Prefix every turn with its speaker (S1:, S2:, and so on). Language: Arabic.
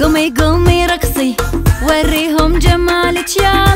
S1: قومي قومي رقصي وريهم جمالك يا